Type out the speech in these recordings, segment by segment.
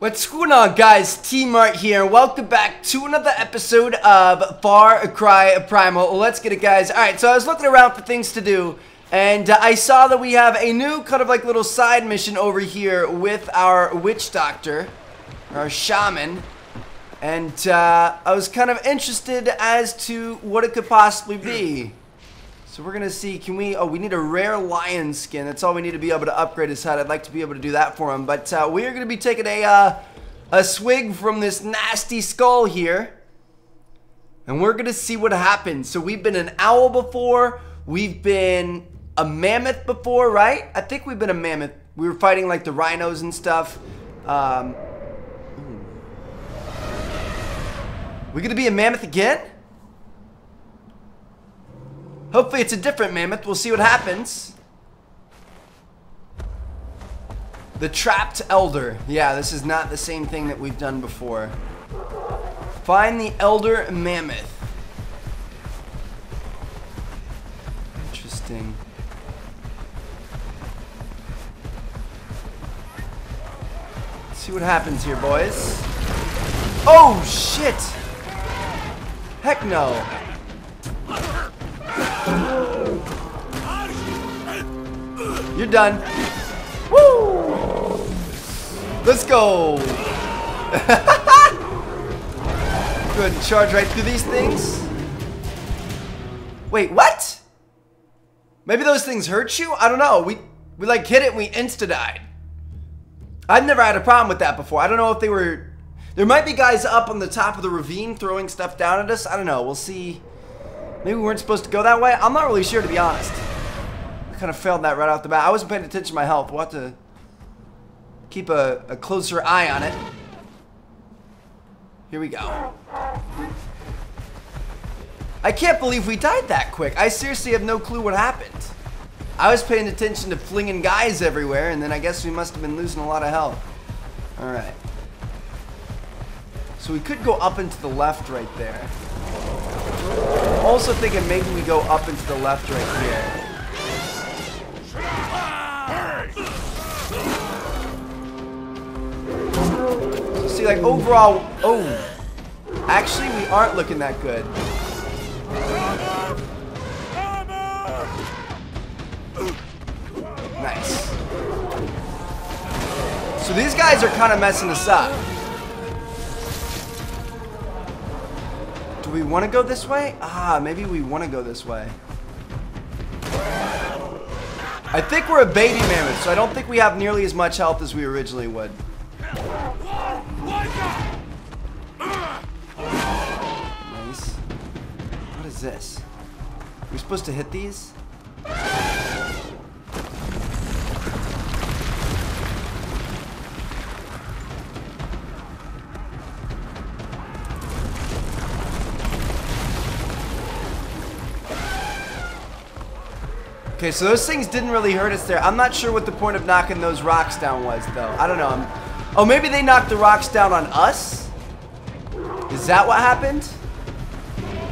What's going on guys, T-Mart here, welcome back to another episode of Far Cry Primal. Let's get it guys. Alright, so I was looking around for things to do, and uh, I saw that we have a new kind of like little side mission over here with our witch doctor, our shaman. And uh, I was kind of interested as to what it could possibly be. So we're gonna see, can we, oh, we need a rare lion skin. That's all we need to be able to upgrade his head. I'd like to be able to do that for him. But uh, we are gonna be taking a, uh, a swig from this nasty skull here. And we're gonna see what happens. So we've been an owl before. We've been a mammoth before, right? I think we've been a mammoth. We were fighting like the rhinos and stuff. Um, we gonna be a mammoth again? Hopefully it's a different mammoth. We'll see what happens. The Trapped Elder. Yeah, this is not the same thing that we've done before. Find the Elder Mammoth. Interesting. Let's see what happens here, boys. Oh, shit! Heck no. You're done. Woo! Let's go. Go and charge right through these things. Wait, what? Maybe those things hurt you? I don't know. We we like hit it and we insta died. I've never had a problem with that before. I don't know if they were there might be guys up on the top of the ravine throwing stuff down at us. I don't know. We'll see. Maybe we weren't supposed to go that way. I'm not really sure, to be honest. I kind of failed that right off the bat. I wasn't paying attention to my health. We'll have to keep a, a closer eye on it. Here we go. I can't believe we died that quick. I seriously have no clue what happened. I was paying attention to flinging guys everywhere, and then I guess we must have been losing a lot of health. Alright. So we could go up and to the left right there. I'm also thinking maybe we go up and to the left right here. So see, like overall, oh, actually we aren't looking that good. Nice. So these guys are kind of messing us up. We want to go this way? Ah, maybe we want to go this way. I think we're a baby mammoth, so I don't think we have nearly as much health as we originally would. Nice. What is this? Are we supposed to hit these? Okay, so those things didn't really hurt us there. I'm not sure what the point of knocking those rocks down was, though. I don't know. I'm... Oh, maybe they knocked the rocks down on us? Is that what happened?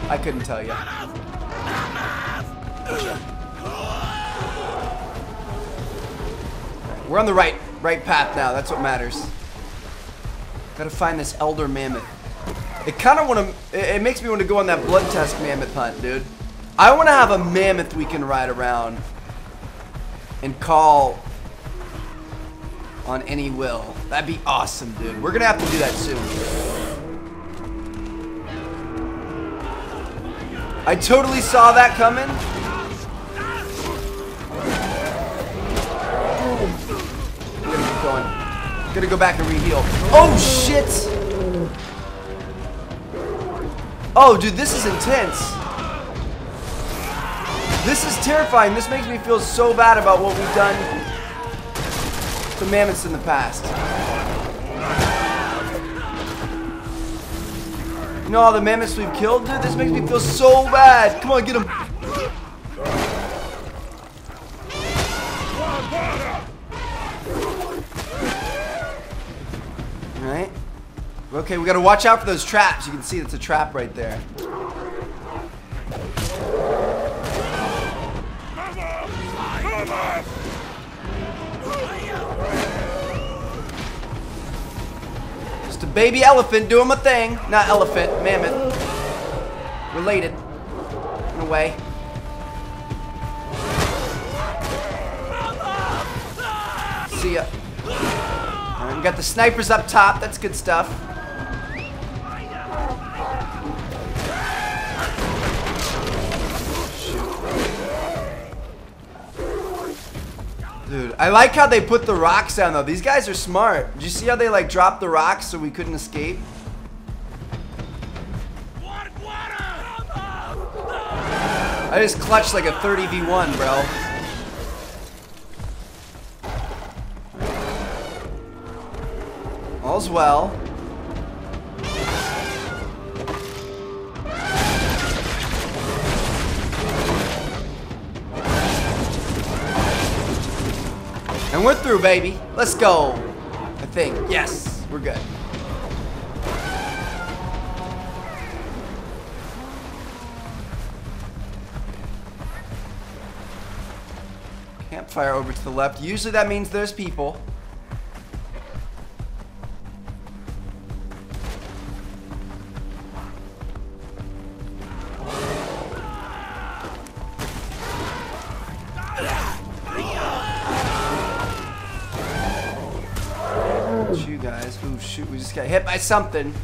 I couldn't tell you. We're on the right right path now. That's what matters. Gotta find this elder mammoth. It kind of want to. It, it makes me want to go on that blood tusk mammoth hunt, dude. I want to have a mammoth we can ride around and call on any will. That'd be awesome, dude. We're gonna have to do that soon. I totally saw that coming. Going. Gotta go back and reheal. Oh shit! Oh, dude, this is intense. This is terrifying. This makes me feel so bad about what we've done to mammoths in the past. You know all the mammoths we've killed, dude? This makes me feel so bad. Come on, get them. Alright. Okay, we gotta watch out for those traps. You can see it's a trap right there. Baby elephant doing my thing. Not elephant, mammoth. Related. In a way. See ya. Alright, we got the snipers up top. That's good stuff. I like how they put the rocks down though. These guys are smart. Did you see how they like dropped the rocks so we couldn't escape? I just clutched like a 30v1, bro. All's well. And we're through, baby. Let's go. I think. Yes, we're good. Campfire over to the left. Usually that means there's people. Shoot, we just got hit by something.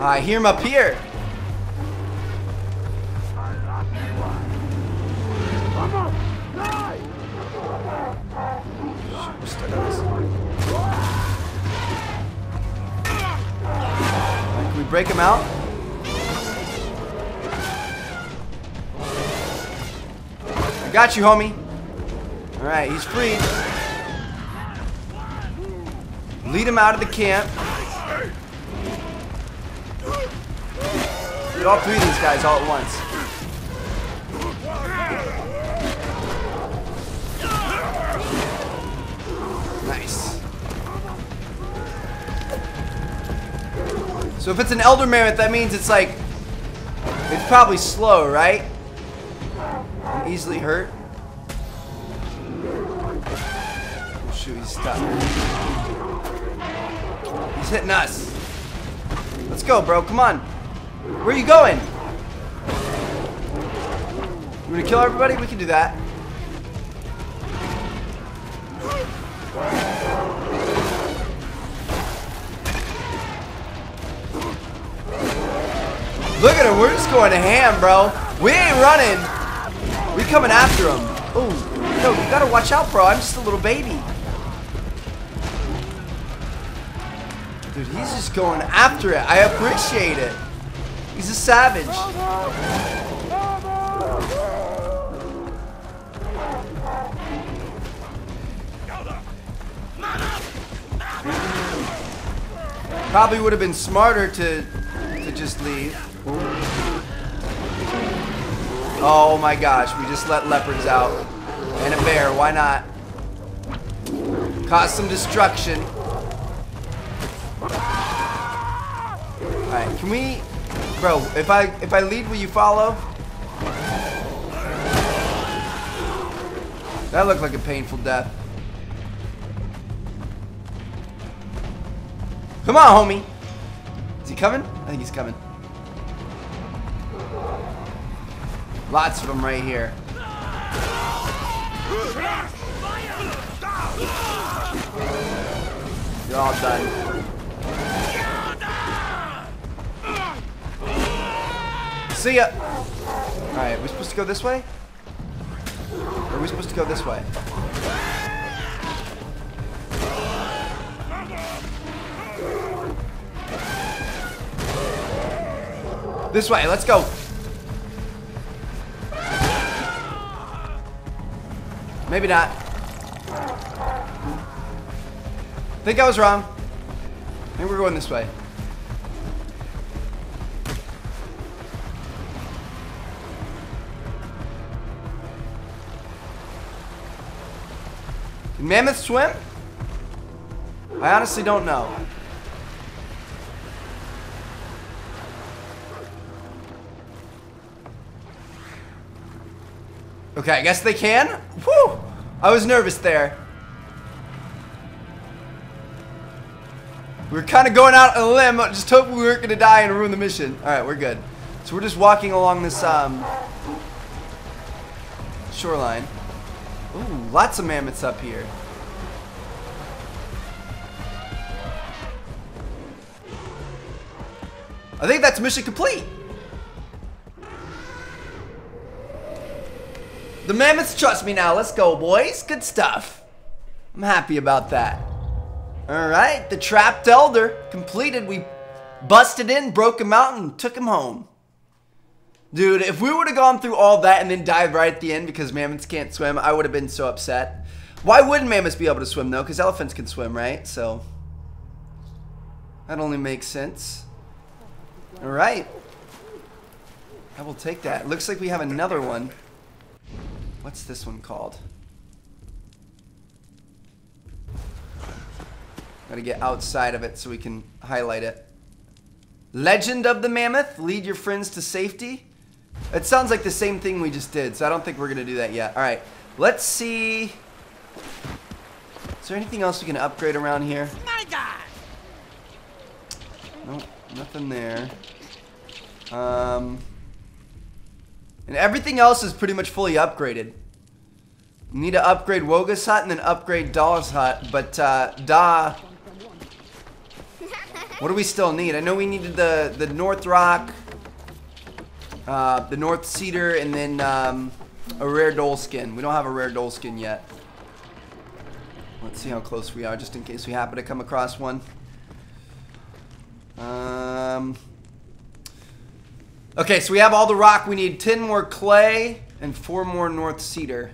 I hear him up here. Can we break him out? I got you, homie. Alright, he's free. Lead him out of the camp. Get all three of these guys all at once. Nice. So if it's an elder mammoth, that means it's like it's probably slow, right? And easily hurt. Shoot, he's stuck. Hitting us. Let's go, bro. Come on. Where are you going? You gonna kill everybody? We can do that. Look at him. We're just going to ham, bro. We ain't running. We coming after him. Oh, no, you gotta watch out, bro. I'm just a little baby. Dude, he's just going after it. I appreciate it. He's a savage. Probably would have been smarter to to just leave. Oh my gosh, we just let leopards out. And a bear, why not? Cause some destruction. Can we Bro, if I if I lead will you follow? That looked like a painful death. Come on, homie. Is he coming? I think he's coming. Lots of them right here. You're all done. See ya! Alright, are we supposed to go this way? Or are we supposed to go this way? This way, let's go. Maybe not. Think I was wrong. Maybe we're going this way. Can mammoths swim? I honestly don't know. Okay, I guess they can. Whew! I was nervous there. We were kind of going out on a limb, just hoping we weren't going to die and ruin the mission. All right, we're good. So we're just walking along this um, shoreline. Ooh, lots of mammoths up here. I think that's mission complete. The mammoths trust me now. Let's go, boys. Good stuff. I'm happy about that. Alright, the trapped elder completed. We busted in, broke him out, and took him home. Dude, if we would have gone through all that and then died right at the end because mammoths can't swim, I would have been so upset. Why wouldn't mammoths be able to swim though? Because elephants can swim, right? So, that only makes sense. Alright. I will take that. Looks like we have another one. What's this one called? Gotta get outside of it so we can highlight it. Legend of the Mammoth. Lead your friends to safety. It sounds like the same thing we just did, so I don't think we're gonna do that yet. Alright, let's see. Is there anything else we can upgrade around here? My God! Nope, nothing there. Um, and everything else is pretty much fully upgraded. need to upgrade Wogah's hut and then upgrade Dah's hut, but uh, Da what do we still need? I know we needed the, the North Rock, uh, the North Cedar, and then um, a rare Dhole skin. We don't have a rare Dhole skin yet. Let's see how close we are, just in case we happen to come across one. Um, okay, so we have all the rock. We need 10 more clay and 4 more North Cedar.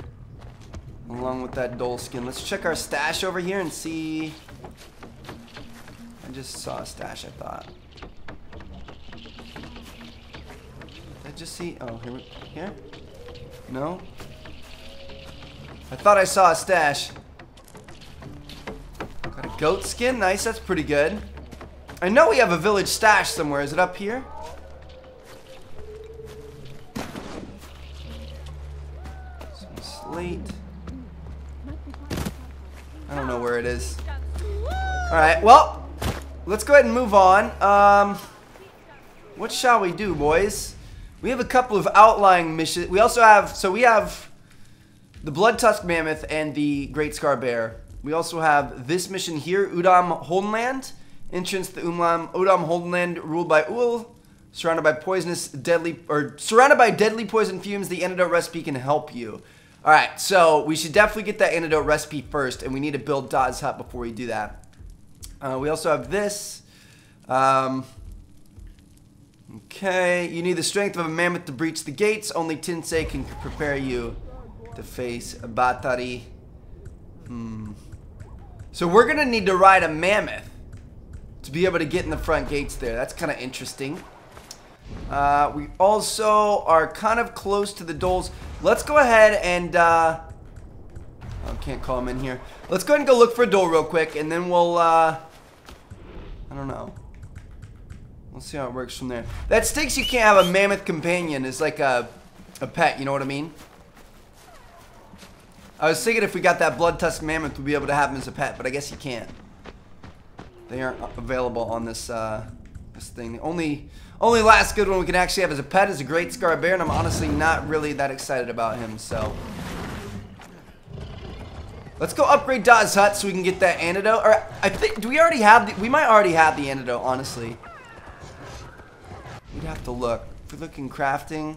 Along with that Dhole skin. Let's check our stash over here and see I just saw a stash, I thought. Just see? Oh, here? Here? No? I thought I saw a stash. Got a goat skin. Nice, that's pretty good. I know we have a village stash somewhere. Is it up here? Some slate. I don't know where it is. Alright, well, let's go ahead and move on. Um, what shall we do, boys? We have a couple of outlying missions. We also have, so we have the Blood Tusk Mammoth and the Great Scar Bear. We also have this mission here, Udam Holdenland. Entrance to Umlam, Udam Holdenland, ruled by Ull. Surrounded by poisonous, deadly, or surrounded by deadly poison fumes, the antidote recipe can help you. Alright, so we should definitely get that antidote recipe first, and we need to build Dah's Hut before we do that. Uh, we also have this. Um, okay, you need the strength of a mammoth to breach the gates. Only Tensay can prepare you to face Batari. Hmm. So we're to need to ride a mammoth to be able to get in the front gates there. That's kind of interesting. Uh, we also are kind of close to the Dholes. Let's go ahead and... Uh, I oh, can't call him in here. Let's go ahead and go look for a Dhole real quick, and then we'll... Uh, I don't know. We'll see how it works from there. That stinks you can't have a mammoth companion as like a, a pet, you know what I mean? I was thinking if we got that blood tusk mammoth, we'd be able to have him as a pet, but I guess you can't. They aren't available on this uh, this thing. The only only last good one we can actually have as a pet is a great scar bear, and I'm honestly not really that excited about him. So Let's go upgrade Dah's Hut so we can get that antidote. Or I think, do we already have the, we might already have the antidote, honestly. We'd have to look. If we look in crafting.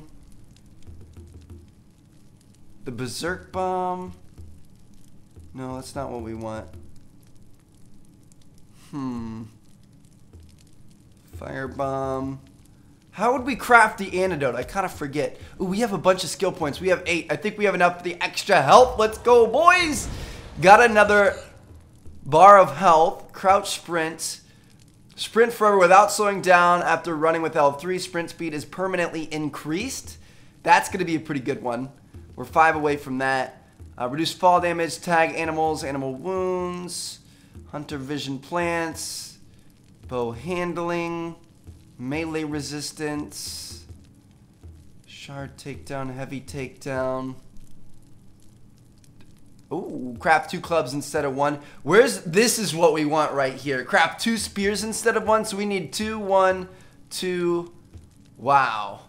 The Berserk Bomb. No, that's not what we want. Hmm. Fire Bomb. How would we craft the antidote? I kind of forget. Ooh, we have a bunch of skill points. We have eight. I think we have enough for the extra health. Let's go, boys! Got another bar of health. Crouch sprint. Sprint forever without slowing down after running with L3. Sprint speed is permanently increased. That's going to be a pretty good one. We're five away from that. Uh, reduce fall damage, tag animals, animal wounds, hunter vision plants, bow handling, melee resistance, shard takedown, heavy takedown. Ooh, craft two clubs instead of one. Where's this is what we want right here. Craft two spears instead of one, so we need two, one, two. Wow.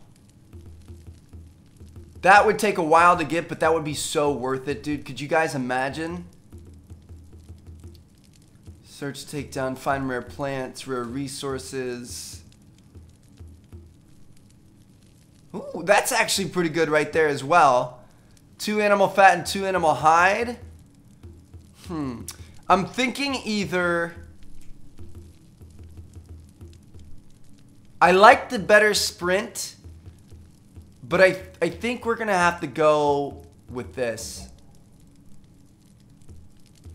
That would take a while to get, but that would be so worth it, dude. Could you guys imagine? Search, take down, find rare plants, rare resources. Ooh, that's actually pretty good right there as well. Two animal fat and two animal hide. Hmm. I'm thinking either... I like the better sprint, but I, I think we're going to have to go with this.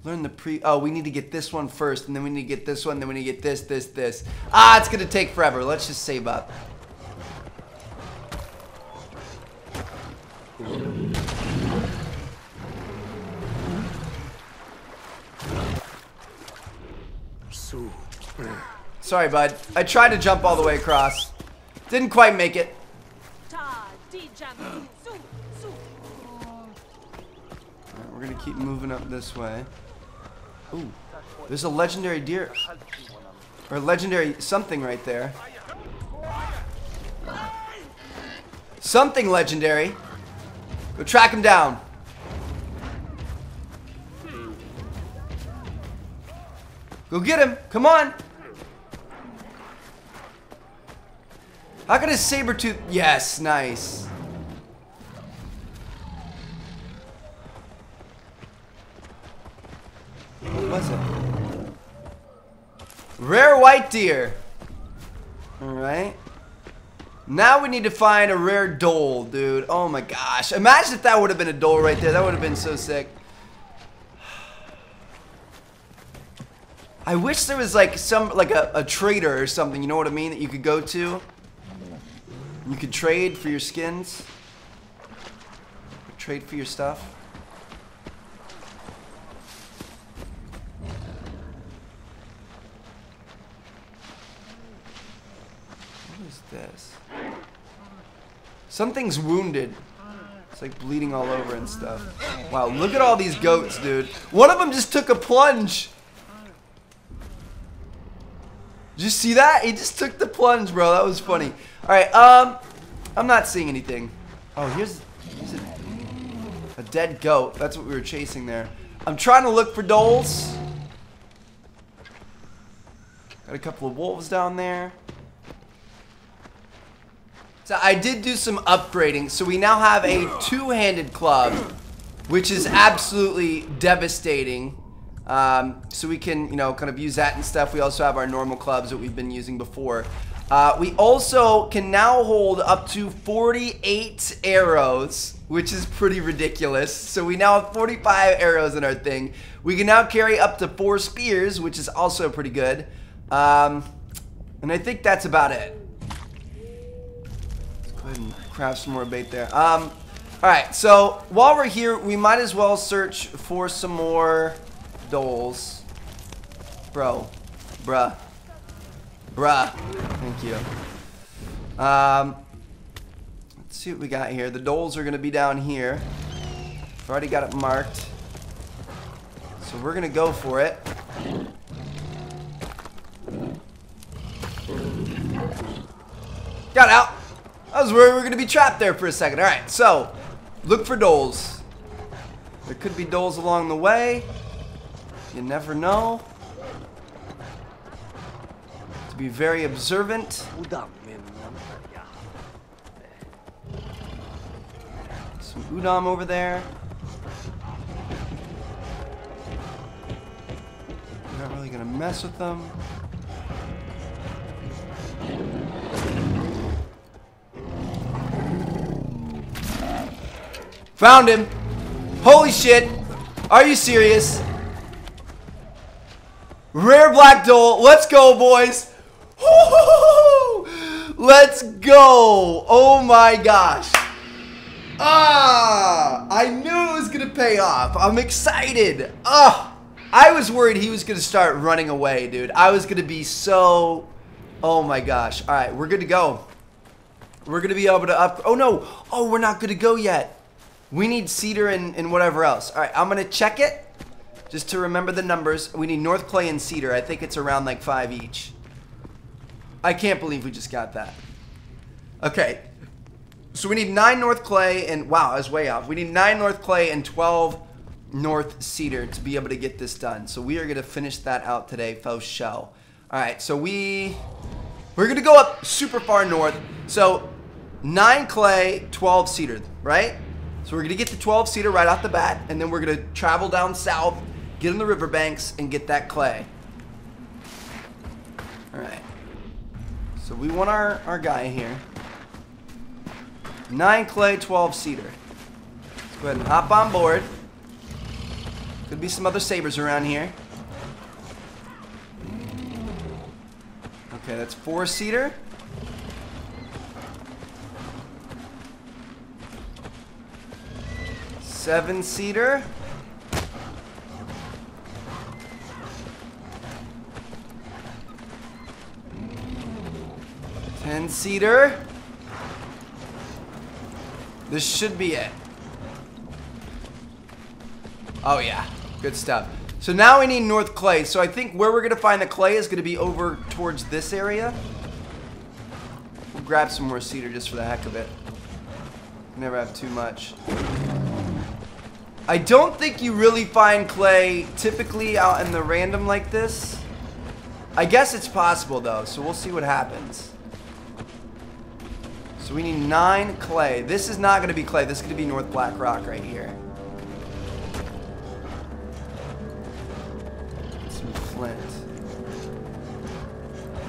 Learn the pre... Oh, we need to get this one first, and then we need to get this one, then we need to get this, this, this. Ah, it's going to take forever. Let's just save up. Sorry, bud. I tried to jump all the way across. Didn't quite make it. We're gonna keep moving up this way. Ooh, there's a legendary deer. Or legendary something right there. Something legendary. Go track him down. Go get him. Come on. How can a saber tooth? Yes, nice. What was it? Rare white deer. Alright. Now we need to find a rare dhole, dude. Oh my gosh. Imagine if that would have been a dhole right there. That would have been so sick. I wish there was like some, like a, a trader or something, you know what I mean, that you could go to. You could trade for your skins. Trade for your stuff. What is this? Something's wounded. It's like bleeding all over and stuff. Wow, look at all these goats, dude. One of them just took a plunge. Did you see that? He just took the plunge, bro. That was funny. All right, um, I'm not seeing anything. Oh, here's, here's a, a dead goat. That's what we were chasing there. I'm trying to look for dholes. Got a couple of wolves down there. So I did do some upgrading. So we now have a two-handed club, which is absolutely devastating. Um, so we can, you know, kind of use that and stuff. We also have our normal clubs that we've been using before. Uh, we also can now hold up to 48 arrows, which is pretty ridiculous. So we now have 45 arrows in our thing. We can now carry up to four spears, which is also pretty good. Um, and I think that's about it Let's go ahead and craft some more bait there. Um, Alright, so while we're here, we might as well search for some more dholes. Bro. Bruh. Bruh. Thank you. Um, let's see what we got here. The Dholes are going to be down here. I've already got it marked. So we're going to go for it. Got out. I was worried we were going to be trapped there for a second. All right, so look for Dholes. There could be Dholes along the way. You never know. To be very observant. Some udam over there. Not really gonna mess with them. Found him. Holy shit. Are you serious? Rare black dhole. Let's go, boys. Let's go. Oh my gosh. Ah, I knew it was going to pay off. I'm excited. Ah, I was worried he was going to start running away, dude. I was going to be so... Oh my gosh. All right, we're good to go. We're going to be able to up... Oh no. Oh, we're not good to go yet. We need cedar and, and whatever else. All right, I'm going to check it just to remember the numbers. We need North Clay and cedar. I think it's around like five each. I can't believe we just got that. Okay. So we need nine North Clay and, wow, I was way off. We need nine North Clay and 12 North Cedar to be able to get this done. So we are going to finish that out today, faux show. All right, so we, we're going to go up super far north. So 9 clay, 12 cedar, right? So we're going to get the 12 cedar right off the bat, and then we're going to travel down south, get in the riverbanks, and get that clay. All right. So we want our, our guy here. 9 clay, 12 cedar. Let's go ahead and hop on board. Could be some other sabers around here. Okay, that's four cedar. Seven cedar. Seater. This should be it. Oh yeah, good stuff. So now we need North Clay. So I think where we're to find the clay is to be over towards this area. We'll grab some more cedar just for the heck of it. Never have too much. I don't think you really find clay typically out in the random like this. I guess it's possible though, so we'll see what happens. So we need nine clay. This is not going to be clay. This is going to be North Black Rock right here. Some flint.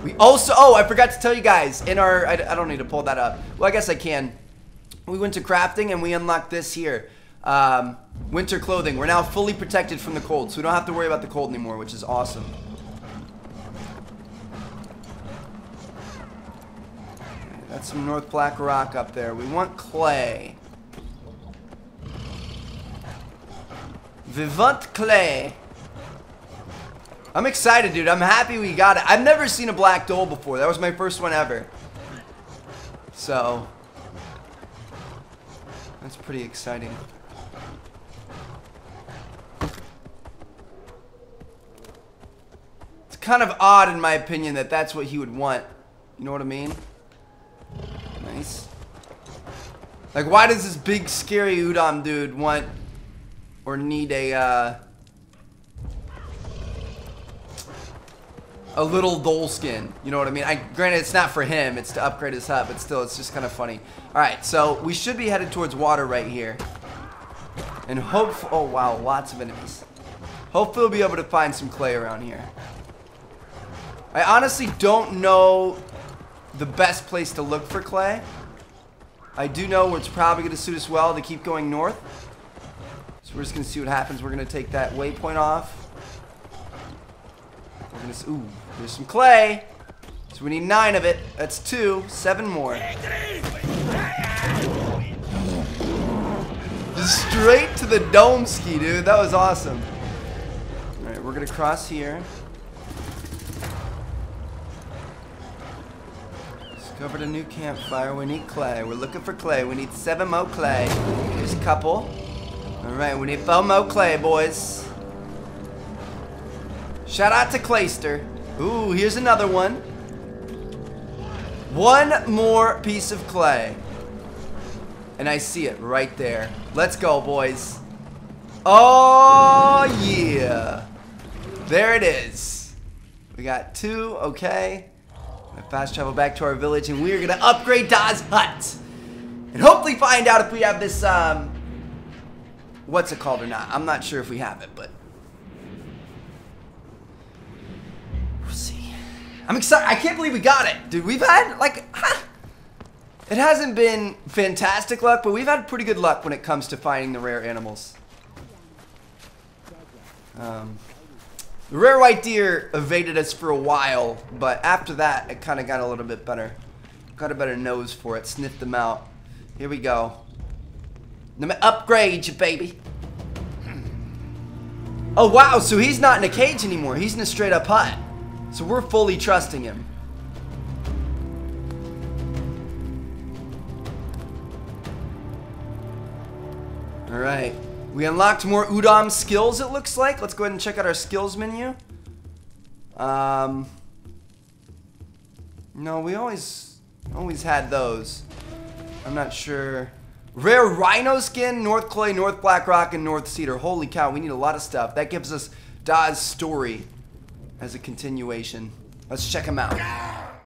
We also, oh, I forgot to tell you guys, in our, I, I, don't need to pull that up. Well, I guess I can. We went to crafting and we unlocked this here. Um, winter clothing. We're now fully protected from the cold, so we don't have to worry about the cold anymore, which is awesome. That's some North Black Rock up there. We want clay. Vivant clay. I'm excited, dude. I'm happy we got it. I've never seen a black dhole before. That was my first one ever. So, that's pretty exciting. It's kind of odd, in my opinion, that that's what he would want. You know what I mean? Like, why does this big, scary Udam dude want or need a, uh, a little dhole skin. You know what I mean? I Granted, it's not for him. It's to upgrade his hut, but still, it's just kind of funny. All right, so we should be headed towards water right here. And hope... Oh, wow, lots of enemies. Hopefully we'll be able to find some clay around here. I honestly don't know the best place to look for clay. I do know it's probably going to suit us well to keep going north. So we're just going to see what happens. We're going to take that waypoint off. We're going to... Ooh, there's some clay. So we need nine of it. That's two. Seven more. Straight to the dome ski, dude. That was awesome. Alright, we're going to cross here. Discovered a new campfire. We need clay. We're looking for clay. We need seven more clay. There's a couple. Alright, we need four more clay, boys. Shout out to Clayster. Ooh, here's another one. One more piece of clay. And I see it right there. Let's go, boys. Oh, yeah. There it is. We got two, okay. Fast travel back to our village, and we're gonna upgrade Daz's hut. And hopefully find out if we have this, um... What's it called or not. I'm not sure if we have it, but we'll see. I'm excited. I can't believe we got it. Dude, we've had, like, huh, it hasn't been fantastic luck, but we've had pretty good luck when it comes to finding the rare animals. Um, the rare white deer evaded us for a while, but after that, it kind of got a little bit better. Got a better nose for it, sniffed them out. Here we go. Let me upgrade you, baby. Oh, wow, so he's not in a cage anymore. He's in a straight up hut. So we're fully trusting him. All right. We unlocked more Udam skills, it looks like. Let's go ahead and check out our skills menu. Um, no, we always, always had those. I'm not sure. Rare Rhino skin, North Clay, North Black Rock, and North Cedar. Holy cow, we need a lot of stuff. That gives us Dah's story as a continuation. Let's check him out.